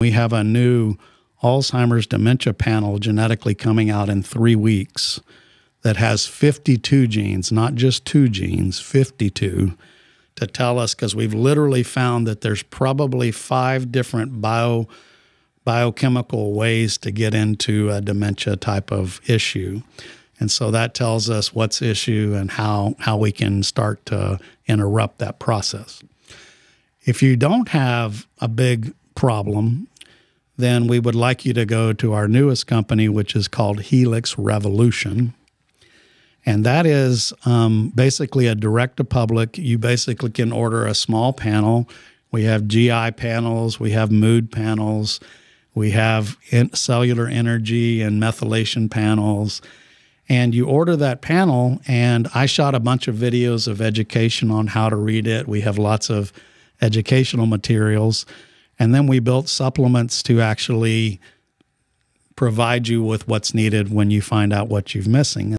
We have a new Alzheimer's dementia panel genetically coming out in three weeks that has 52 genes, not just two genes, 52 to tell us because we've literally found that there's probably five different bio biochemical ways to get into a dementia type of issue. And so that tells us what's issue and how, how we can start to interrupt that process. If you don't have a big problem, then we would like you to go to our newest company, which is called Helix Revolution. And that is um, basically a direct to public. You basically can order a small panel. We have GI panels, we have mood panels, we have cellular energy and methylation panels. And you order that panel, and I shot a bunch of videos of education on how to read it. We have lots of educational materials. And then we built supplements to actually provide you with what's needed when you find out what you're missing.